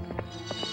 tomorrow.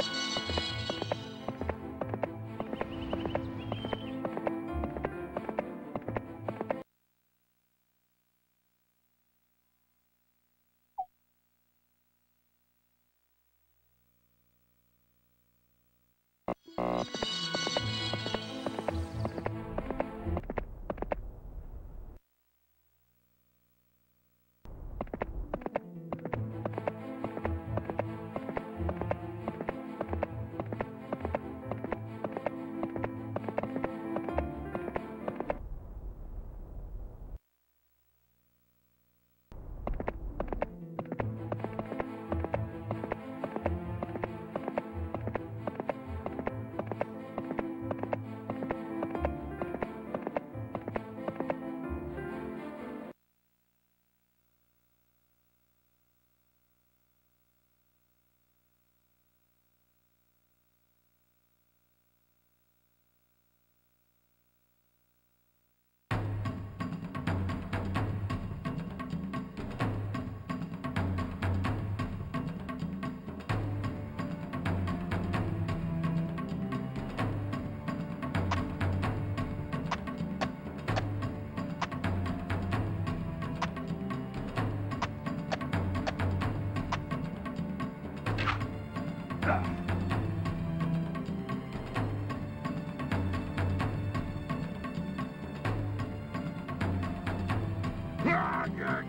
You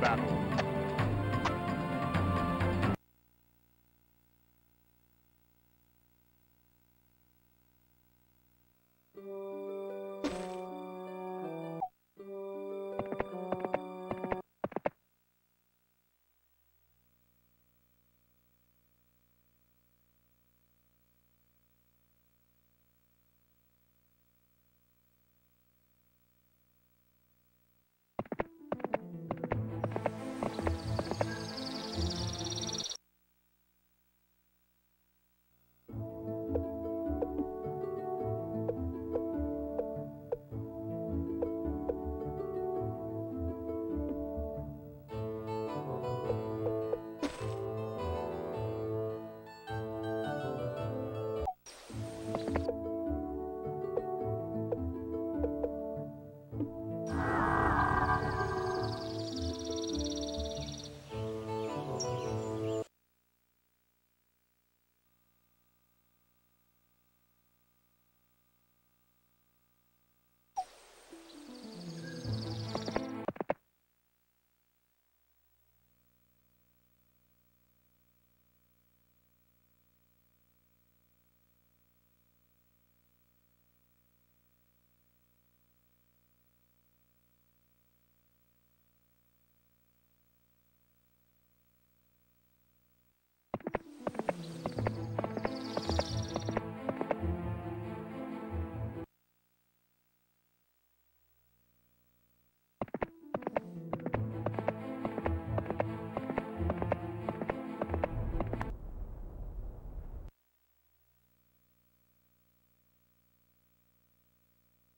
battle.